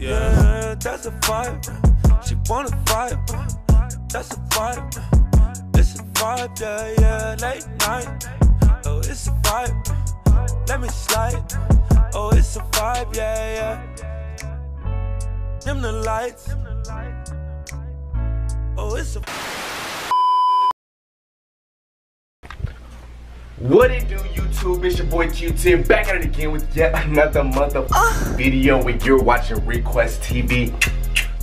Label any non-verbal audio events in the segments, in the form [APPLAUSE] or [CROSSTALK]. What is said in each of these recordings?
Yeah, that's a vibe. She wanna vibe. That's a vibe. It's a vibe, yeah, yeah. Late night. Oh, it's a vibe. Let me slide. Oh, it's a vibe, yeah, yeah. Dim the lights. Oh, it's a What it do, YouTube? It's your boy Q10 back at it again with yet another motherfucking video when you're watching reQwest TV.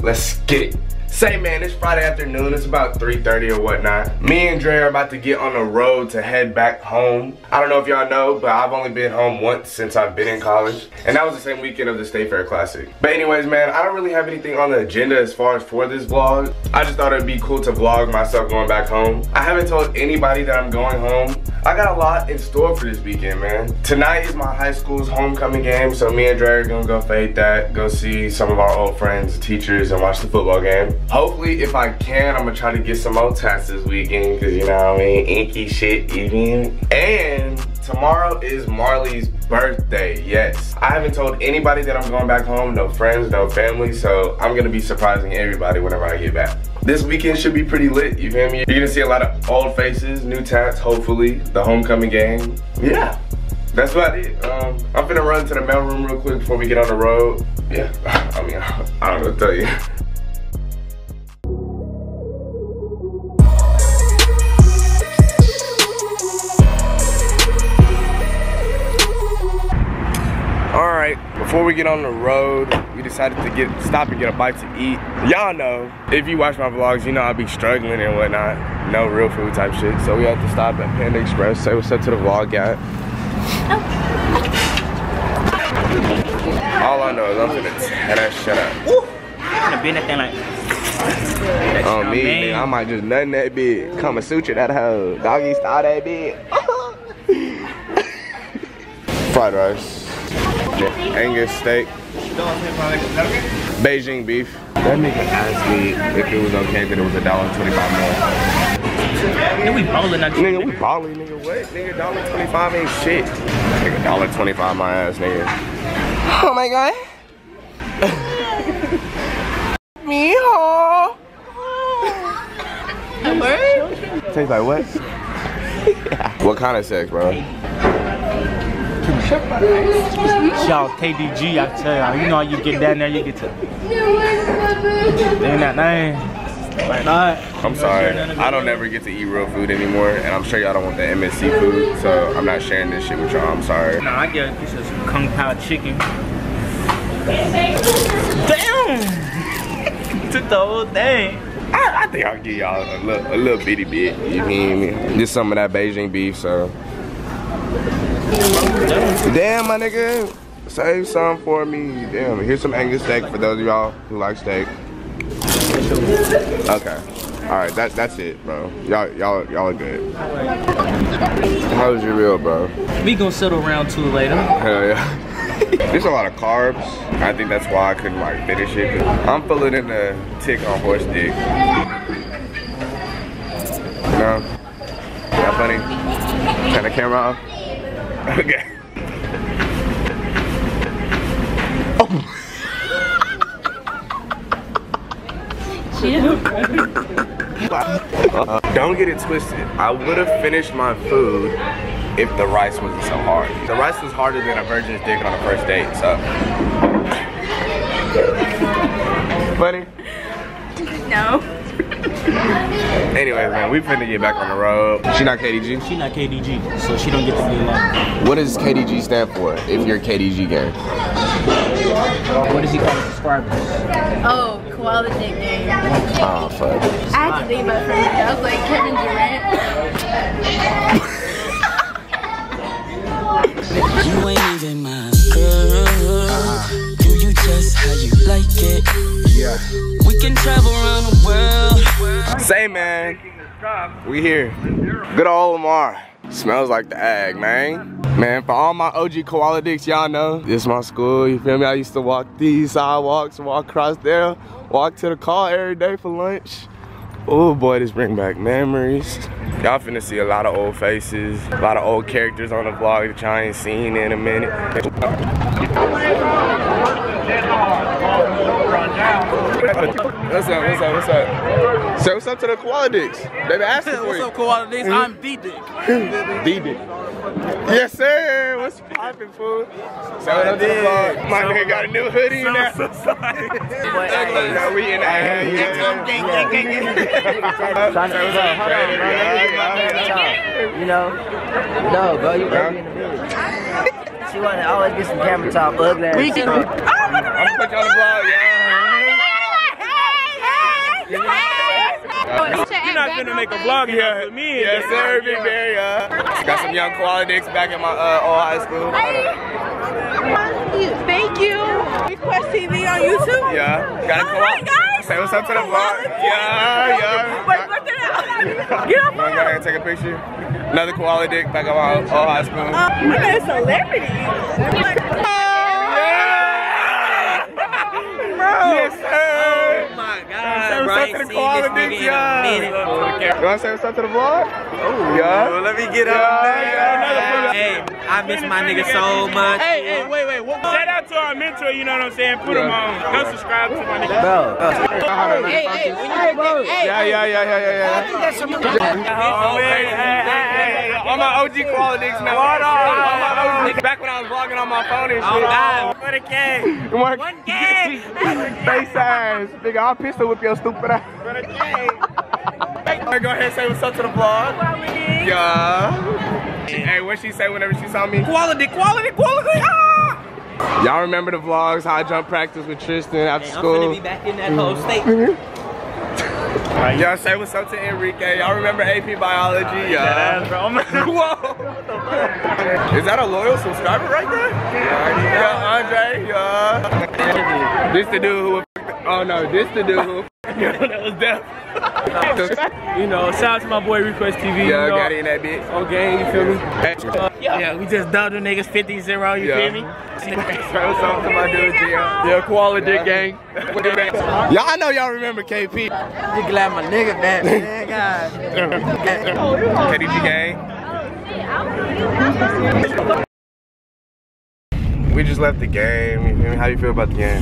Let's get it. Say man, it's Friday afternoon, it's about 3.30 or whatnot. Me and Dre are about to get on the road to head back home. I don't know if y'all know, but I've only been home once since I've been in college. And that was the same weekend of the State Fair Classic. But anyways, man, I don't really have anything on the agenda as far as for this vlog. I just thought it'd be cool to vlog myself going back home. I haven't told anybody that I'm going home. I got a lot in store for this weekend, man. Tonight is my high school's homecoming game, so me and Dre are gonna go fade that, go see some of our old friends, teachers, and watch the football game. Hopefully, if I can, I'm gonna try to get some more tats this weekend, cause you know what I mean, inky shit, mean? And tomorrow is Marley's birthday, yes. I haven't told anybody that I'm going back home, no friends, no family, so I'm gonna be surprising everybody whenever I get back. This weekend should be pretty lit, you feel me? You're gonna see a lot of old faces, new tats, hopefully, the homecoming game. Yeah, that's about it. Um, I'm finna run to the mailroom real quick before we get on the road. Yeah, [LAUGHS] I mean, [LAUGHS] I don't know what to tell you. Before we get on the road, we decided to get stop and get a bite to eat. Y'all know, if you watch my vlogs, you know I be struggling and whatnot. No real food type shit. So we had to stop at Panda Express, say what's up to the vlog guy. All I know is I'm gonna tear that shit up. gonna that thing like. On me, nigga, I might just nothing that big. Come and suture that hoe. Doggy style that big. [LAUGHS] Fried rice. Angus steak. Beijing beef. That nigga asked me if it was okay that it was a dollar twenty-five more. Then we bowling now. Nigga, we ballin', nigga. What? Nigga, dollar twenty-five ain't shit. Nigga, dollar twenty-five my ass, nigga. Oh my god. Mijo. What? Tastes like what? [LAUGHS] What kind of sex, bro? Y'all KDG, I tell y'all, you know how you get down there, you get to. Then that name. Like that. I'm sorry. I don't ever get to eat real food anymore, and I'm sure y'all don't want the MSC food, so I'm not sharing this shit with y'all. I'm sorry. No, I get a piece of some kung pao chicken. Damn! [LAUGHS] Took the whole thing. I, I think I'll give y'all a little, a little bitty bit. You mean me? Just some of that Beijing beef, so. Damn, my nigga. Save some for me. Damn, here's some Angus steak for those of y'all who like steak. Okay. All right, that that's it, bro. Y'all y'all y'all are good. How was your meal, bro? We gonna settle round two later. Hell yeah. [LAUGHS] There's a lot of carbs. I think that's why I couldn't like finish it. I'm feeling in the tick on horse dick. You know? Funny. Turn the camera off. Okay. Uh, don't get it twisted. I would have finished my food if the rice wasn't so hard. The rice was harder than a virgin's dick on a first date, so. Funny? No. Anyways, man, we finna get back on the road. She not KDG? She not KDG, so she don't get to be alone. What does KDG stand for if you're KDG gang? What does he call the subscribers? Oh, koala dick game. Oh, ah, fuck. I had to think about it for a minute. I was like Kevin Durant. [LAUGHS] You ain't even my girl. Uh-huh. Just how you like it? Yeah. We can travel around the world. Say, man. We here. Good old Lamar. Smells like the ag, man. Man, for all my OG koala dicks, y'all know, this is my school, you feel me? I used to walk these sidewalks, walk across there, walk to the car every day for lunch. Oh boy, this bring back memories. Y'all finna see a lot of old faces, a lot of old characters on the vlog that y'all ain't seen in a minute. What's up? What's up? What's up? Say what's up to the Qualidicks. They been asking [LAUGHS] for What's up, Koala Dicks? I'm mm-hmm. D Dick. D-Dick. Yes, sir. What's poppin', fool? Say what up to the vlog. My nigga got a new hoodie now. so sorry. Yeah, we in the You know? No, bro, you ugly in the village. She wanna always get some camera top ugly ass. We can. Oh, I'm gonna put you on the vlog, yeah. You're not gonna make a vlog Yeah, with me. yes, sir, Big Bear, yeah. Got some young Qualidicks back in my uh, old high school. Thank you. reQwest TV on YouTube. Yeah, gotta come out. gosh. Say what's up to the vlog. Yeah, yeah. Wait, what's that? Get off Wanna go ahead and take a picture? Another Koala Dick back at my old high school. I'm a celebrity. Yes, sir. Oh my Say god, what's up to the Koala Dicks, yeah. You wanna say what's up to the vlog? Oh, yeah. Let me get Yeah, Hey, I miss my nigga so much. Hey, hey, wait, wait. What, shout out to our mentor, you know what I'm saying? Put him on. Go subscribe to my nigga. Bro, Hey, hey, when you get that, hey, Yeah, yeah, yeah, yeah, yeah, yeah. Oh, hey, hey, hey, hey. All my OG Qualidicks now. What All my OG. Back when I was vlogging on my phone and shit. oh god, what a K. One, One K. Face ass. Nigga, I'll pistol whip your stupid ass. What a K. Go ahead and say what's up to the vlog. Quality. Yeah. Hey, what she say whenever she saw me? Quality, quality, quality. Ah! Y'all remember the vlogs, how I jump practice with Tristan after I'm gonna school? be back in that whole state. Mm-hmm. [LAUGHS] Y'all say what's up to Enrique. Y'all remember AP Biology? Yeah. [LAUGHS] Whoa. [LAUGHS] Is that a loyal subscriber right there? Yeah, Andre. Yeah. This the dude who. Oh no, this the dude who. [LAUGHS] that was deaf. [LAUGHS] You know, shout out to my boy reQwest TV. Yeah, you know, got in that bitch. Oh, okay, you feel me? Hey, Yeah, we just dubbed the niggas 50 0, you Yeah. feel me? [LAUGHS] Show some to my dude, yeah. Yeah, quality dick gang. Y'all, I know y'all remember KP. You glad my nigga back, man. God. KDG gang. Oh, we just left the game. You feel me? How you feel about the game?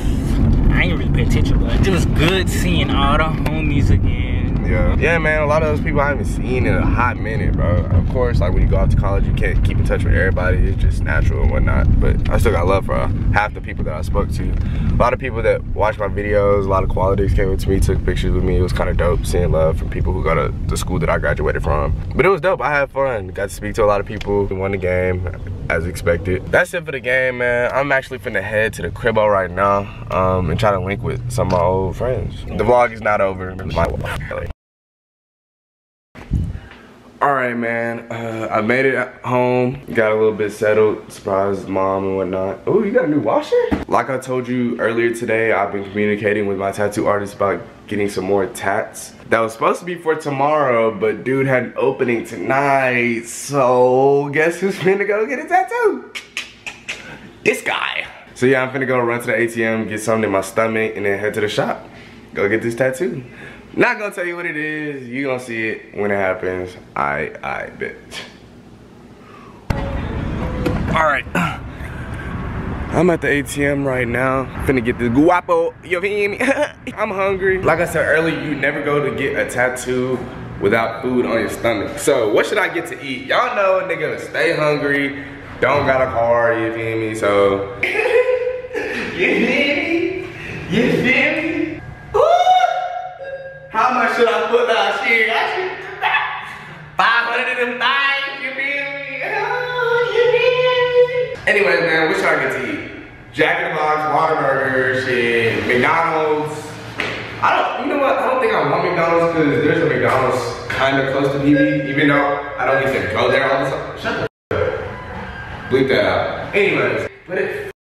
I ain't really pay attention, but it was good seeing all the homies again. Yeah. Yeah, man. A lot of those people I haven't seen in a hot minute, bro. Of course, like when you go off to college, you can't keep in touch with everybody. It's just natural and whatnot. But I still got love for uh, half the people that I spoke to. A lot of people that watch my videos, a lot of qualities came up to me, took pictures with me. It was kind of dope seeing love from people who go to the school that I graduated from. But it was dope. I had fun. Got to speak to a lot of people won the game as expected. That's it for the game, man. I'm actually finna head to the cribbo right now um, and try to link with some of my old friends. The vlog is not over. All right, man. Uh, I made it home. Got a little bit settled. Surprised mom and whatnot. Oh, you got a new washer? Like I told you earlier today, I've been communicating with my tattoo artist about getting some more tats. That was supposed to be for tomorrow, but dude had an opening tonight. So guess who's finna go get a tattoo? This guy. So yeah, I'm finna go run to the ATM, get something in my stomach, and then head to the shop. Go get this tattoo. Not gonna tell you what it is. You gonna see it when it happens. I I bet. I'm at the ATM right now. Finna get this guapo. You feel me? [LAUGHS] I'm hungry. Like I said earlier, you never go to get a tattoo without food on your stomach. So what should I get to eat? Y'all know a nigga to stay hungry. Don't got a car. You feel me? So. [LAUGHS] you feel me? You feel me? Ooh. How much should I put down? Shit, I should 500 of them you feel me? Oh, you feel me? Anyways, man, what should I get to eat? Jack in the Box, Whataburger, shit, McDonald's. I don't, you know what? I don't think I want McDonald's because there's a McDonald's kind of close to PV, even though I don't get to go there all the time. Shut the up. Bleep that out. Anyways, but it,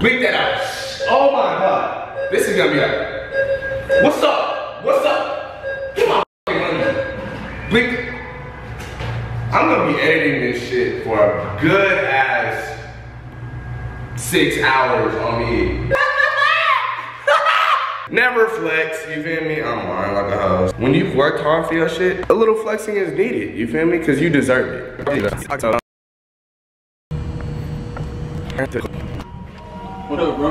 bleep that out. Oh my god. This is gonna be like, what's up? What's up? F***ing money. Bleep. I'm gonna be editing this shit for a good ass six hours on me. [LAUGHS] Never flex, you feel me? I'm lying like a host. When you've worked hard for your shit, a little flexing is needed, you feel me? Cause you deserve it. What up, bro?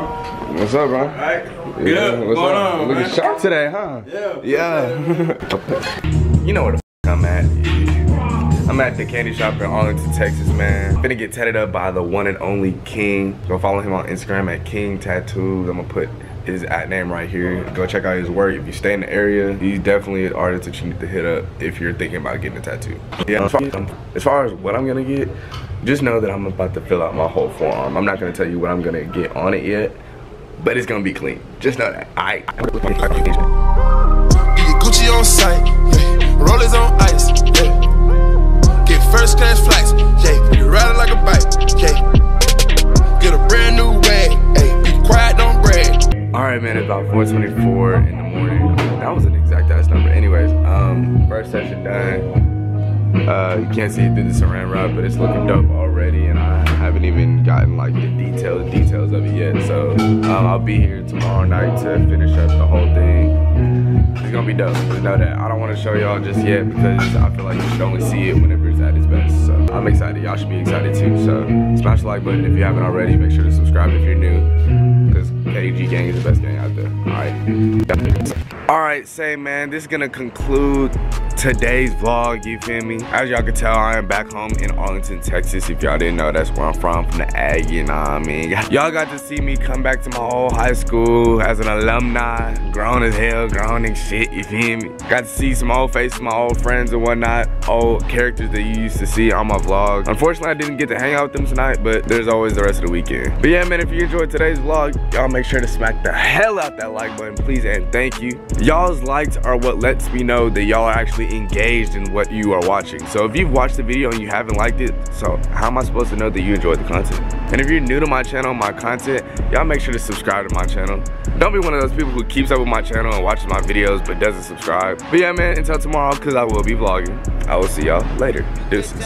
What's up, bro? Alright. Yeah, Good. what's Going up? on, Looking man? sharp today, huh? Yeah. Yeah. [LAUGHS] you know where the f I'm at. I'm at the candy shop in Arlington, Texas, man. Gonna get tatted up by the one and only King. Go follow him on Instagram at King Tattoos. I'm gonna put his at name right here. Go check out his work. If you stay in the area, he's definitely an artist that you need to hit up if you're thinking about getting a tattoo. Yeah, as far, as far as what I'm gonna get, just know that I'm about to fill out my whole forearm. I'm not gonna tell you what I'm gonna get on it yet, but it's gonna be clean. Just know that. I. Gucci on yeah. Rollers on ice, first class flights, yeah. You riding like a bike, yeah. Get a brand new wag, hey. Be quiet, don't brag. All right, man. It's about 4:24 in the morning. That was an exact ass number. Anyways, um, first session done. Uh, you can't see it through the saran wrap, but it's looking dope already, and I haven't even gotten like the details details of it yet. So um, I'll be here tomorrow night to finish up the whole thing. It's gonna be dope. Just know that I don't want to show y'all just yet because I feel like you should only see it it's at its best. So I'm excited. Y'all should be excited too. So smash the like button if you haven't already. Make sure to subscribe if you're new because KG Gang is the best gang out there. All right. All right, say man, this is gonna conclude today's vlog. You feel me? As y'all can tell, I am back home in Arlington, Texas. If y'all didn't know, that's where I'm from, from the Ag. You know what I mean? [LAUGHS] Y'all got to see me come back to my old high school as an alumni, grown as hell, grown and shit. You feel me? Got to see some old faces, my old friends and whatnot, old characters that you used to see on my vlog. Unfortunately, I didn't get to hang out with them tonight, but there's always the rest of the weekend. But yeah, man, if you enjoyed today's vlog, y'all make sure to smack the hell out that like button, please and thank you. Y'all's likes are what lets me know that y'all are actually engaged in what you are watching. So if you've watched the video and you haven't liked it, so how am I supposed to know that you enjoyed the content? And if you're new to my channel, my content, y'all make sure to subscribe to my channel. Don't be one of those people who keeps up with my channel and watches my videos but doesn't subscribe. But yeah, man, until tomorrow, because I will be vlogging. I will see y'all later. Deuces.